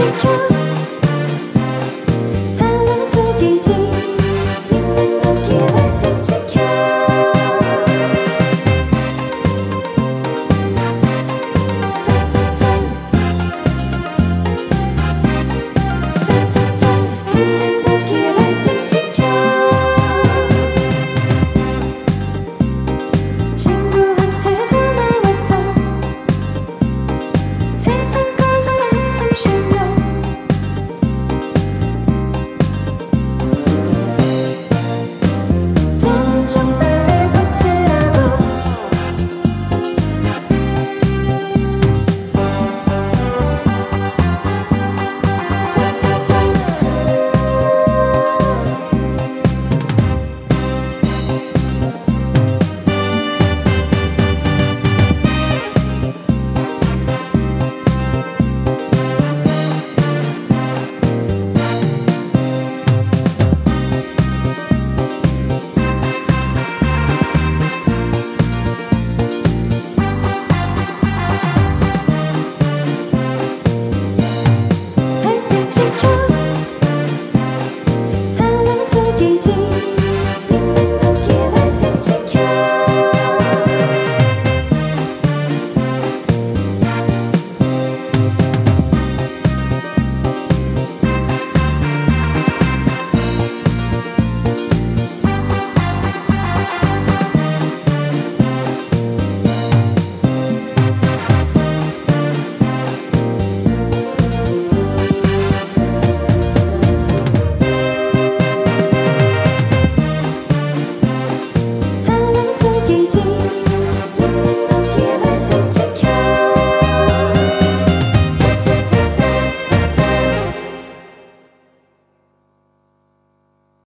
to